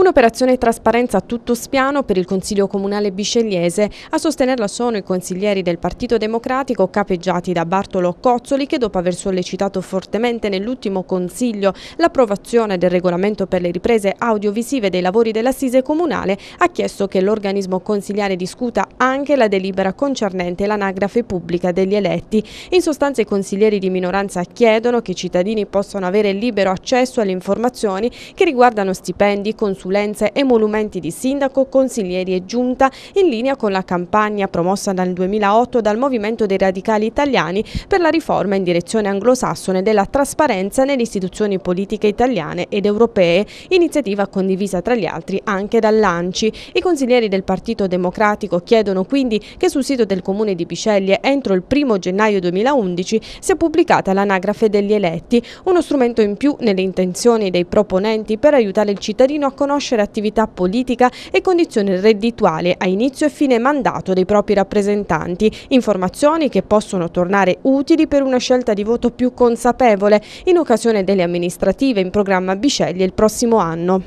Un'operazione trasparenza a tutto spiano per il Consiglio Comunale Biscegliese. A sostenerla sono i consiglieri del Partito Democratico capeggiati da Bartolo Cozzoli che dopo aver sollecitato fortemente nell'ultimo Consiglio l'approvazione del regolamento per le riprese audiovisive dei lavori dell'Assise Comunale ha chiesto che l'organismo consigliare discuta anche la delibera concernente l'anagrafe pubblica degli eletti. In sostanza i consiglieri di minoranza chiedono che i cittadini possano avere libero accesso alle informazioni che riguardano stipendi, consulenti consulenze, emolumenti di sindaco, consiglieri e giunta in linea con la campagna promossa dal 2008 dal Movimento dei Radicali Italiani per la riforma in direzione anglosassone della trasparenza nelle istituzioni politiche italiane ed europee, iniziativa condivisa tra gli altri anche dall'ANCI. I consiglieri del Partito Democratico chiedono quindi che sul sito del Comune di Bisceglie entro il 1 gennaio 2011 sia pubblicata l'anagrafe degli eletti, uno strumento in più nelle intenzioni dei proponenti per aiutare il cittadino a conoscere riconoscere attività politica e condizione reddituale a inizio e fine mandato dei propri rappresentanti, informazioni che possono tornare utili per una scelta di voto più consapevole in occasione delle amministrative in programma Bisceglie il prossimo anno.